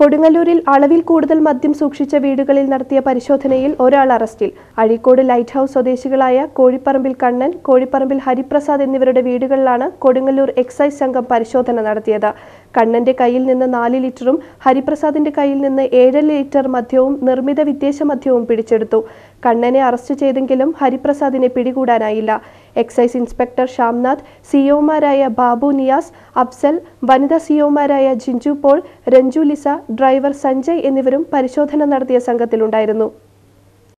കൊടുങ്ങല്ലൂരിൽ അളവിൽ കൂടുതൽ മദ്യം സൂക്ഷിച്ച വീടുകളിൽ നടത്തിയ പരിശോധനയിൽ ഒരാൾ അറസ്റ്റിൽ. അഴീക്കോട് ലൈറ്റ് ഹൌസ് സ്വദേശികളായ കോഴിപ്പറമ്പിൽ കണ്ണൻ കോഴിപ്പറമ്പിൽ ഹരിപ്രസാദ് എന്നിവരുടെ വീടുകളിലാണ് കൊടുങ്ങല്ലൂർ എക്സൈസ് സംഘം പരിശോധന നടത്തിയത്. കണ്ണന്റെ കയ്യിൽ നിന്ന് നാല് ലിറ്ററും ഹരിപ്രസാദിന്റെ കയ്യിൽ നിന്ന് ഏഴ് ലിറ്റർ മദ്യവും നിർമ്മിത വിദേശ മദ്യവും പിടിച്ചെടുത്തു. കണ്ണനെ അറസ്റ്റ് ചെയ്തെങ്കിലും ഹരിപ്രസാദിനെ പിടികൂടാനായില്ല. എക്സൈസ് ഇൻസ്പെക്ടർ ശ്യാംനാഥ് സിഒമാരായ ബാബു നിയാസ് അഫ്സൽ വനിതാ സിഒമാരായ Jinju Paul Ranju Lisa driver Sanjay എന്നിവരും പരിശോധന നടത്തിയ സംഘത്തിലുണ്ടായിരുന്നു.